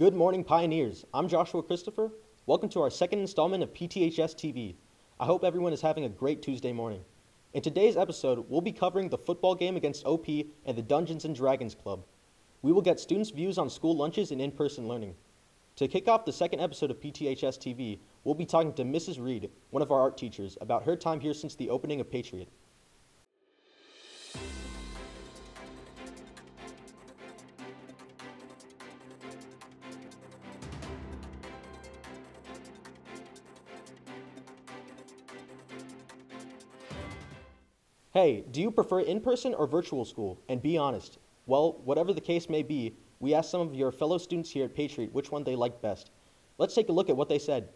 Good morning, Pioneers. I'm Joshua Christopher. Welcome to our second installment of PTHS TV. I hope everyone is having a great Tuesday morning. In today's episode, we'll be covering the football game against OP and the Dungeons and Dragons Club. We will get students' views on school lunches and in person learning. To kick off the second episode of PTHS TV, we'll be talking to Mrs. Reed, one of our art teachers, about her time here since the opening of Patriot. Hey, do you prefer in person or virtual school? And be honest. Well, whatever the case may be, we asked some of your fellow students here at Patriot which one they liked best. Let's take a look at what they said.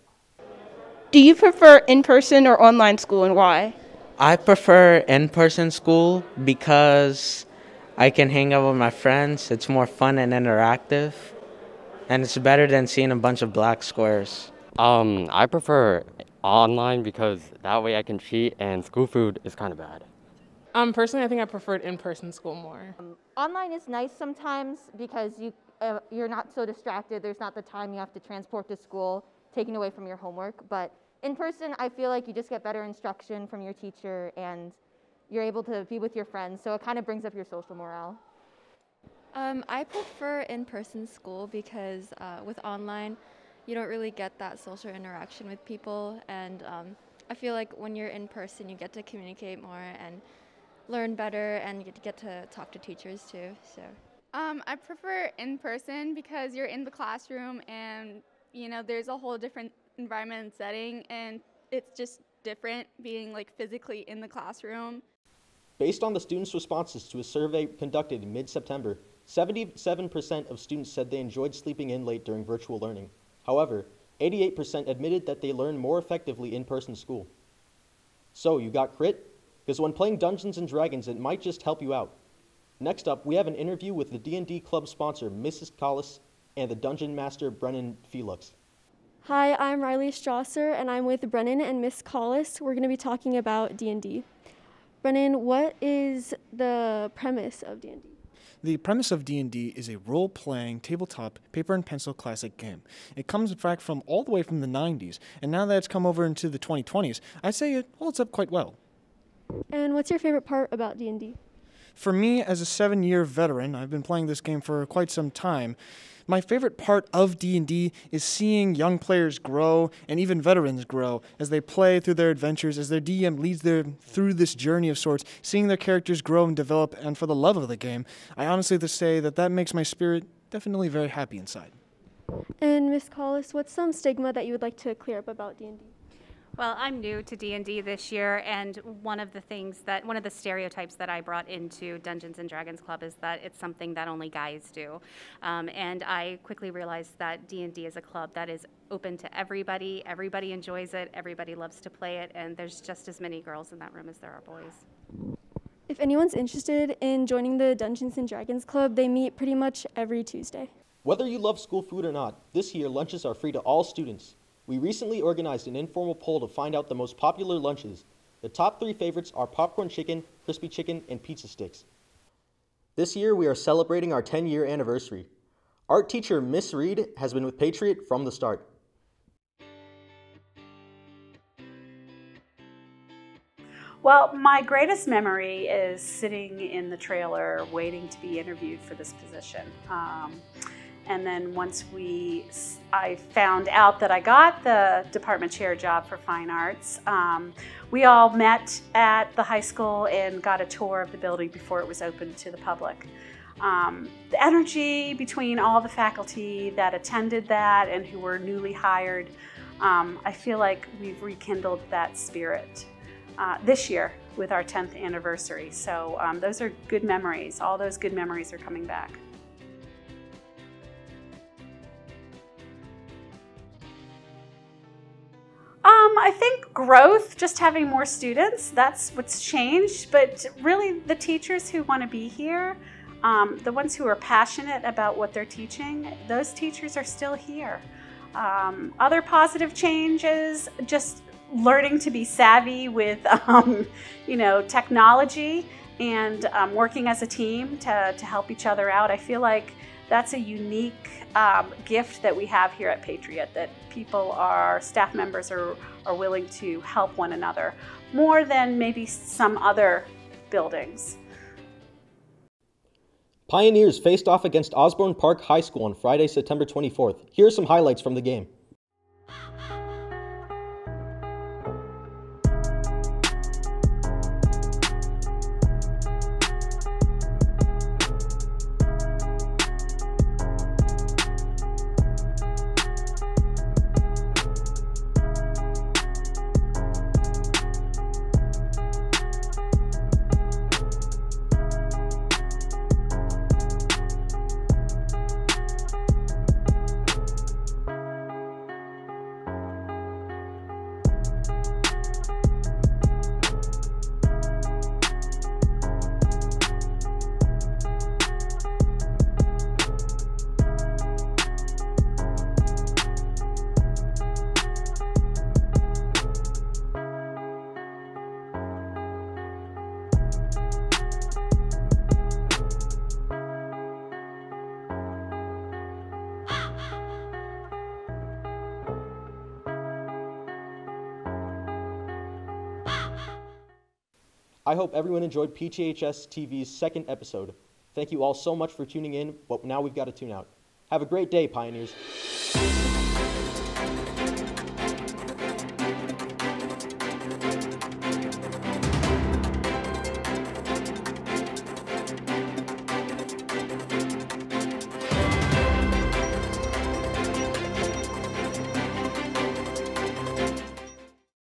Do you prefer in person or online school and why? I prefer in person school because I can hang out with my friends. It's more fun and interactive. And it's better than seeing a bunch of black squares. Um, I prefer online because that way I can cheat and school food is kind of bad. Um, personally, I think I preferred in-person school more. Online is nice sometimes because you uh, you're not so distracted. There's not the time you have to transport to school, taking away from your homework. But in person, I feel like you just get better instruction from your teacher and you're able to be with your friends. So it kind of brings up your social morale. Um, I prefer in-person school because uh, with online, you don't really get that social interaction with people, and um, I feel like when you're in person, you get to communicate more and learn better, and get to get to talk to teachers too. So. Um, I prefer in person because you're in the classroom and you know there's a whole different environment and setting and it's just different being like physically in the classroom. Based on the students' responses to a survey conducted in mid-September, 77% of students said they enjoyed sleeping in late during virtual learning. However, 88% admitted that they learned more effectively in-person school. So, you got crit? Because when playing Dungeons and Dragons, it might just help you out. Next up, we have an interview with the D&D club sponsor, Mrs. Collis, and the Dungeon Master, Brennan Felix. Hi, I'm Riley Strasser, and I'm with Brennan and Miss Collis. We're going to be talking about D&D. Brennan, what is the premise of D&D? The premise of D&D is a role-playing tabletop paper and pencil classic game. It comes back from all the way from the 90s, and now that it's come over into the 2020s, I'd say it holds up quite well. And what's your favorite part about D&D? For me, as a seven-year veteran, I've been playing this game for quite some time. My favorite part of D&D is seeing young players grow and even veterans grow as they play through their adventures, as their DM leads them through this journey of sorts, seeing their characters grow and develop, and for the love of the game, I honestly have to say that that makes my spirit definitely very happy inside. And Miss Collis, what's some stigma that you would like to clear up about D&D? Well, I'm new to D&D this year, and one of the things that, one of the stereotypes that I brought into Dungeons and Dragons Club is that it's something that only guys do. Um, and I quickly realized that D&D is a club that is open to everybody. Everybody enjoys it. Everybody loves to play it, and there's just as many girls in that room as there are boys. If anyone's interested in joining the Dungeons and Dragons Club, they meet pretty much every Tuesday. Whether you love school food or not, this year lunches are free to all students. We recently organized an informal poll to find out the most popular lunches. The top three favorites are popcorn chicken, crispy chicken, and pizza sticks. This year, we are celebrating our 10 year anniversary. Art teacher Miss Reed has been with Patriot from the start. Well, my greatest memory is sitting in the trailer waiting to be interviewed for this position. Um, and then once we, I found out that I got the department chair job for fine arts, um, we all met at the high school and got a tour of the building before it was open to the public. Um, the energy between all the faculty that attended that and who were newly hired, um, I feel like we've rekindled that spirit uh, this year with our 10th anniversary. So um, those are good memories. All those good memories are coming back. I think growth, just having more students, that's what's changed. But really, the teachers who want to be here, um, the ones who are passionate about what they're teaching, those teachers are still here. Um, other positive changes, just learning to be savvy with, um, you know, technology and um, working as a team to, to help each other out. I feel like that's a unique um, gift that we have here at Patriot that people are, staff members are, are willing to help one another more than maybe some other buildings. Pioneers faced off against Osbourn Park High School on Friday, September 24th. Here are some highlights from the game. I hope everyone enjoyed PTHS TV's second episode. Thank you all so much for tuning in, but now we've got to tune out. Have a great day, Pioneers.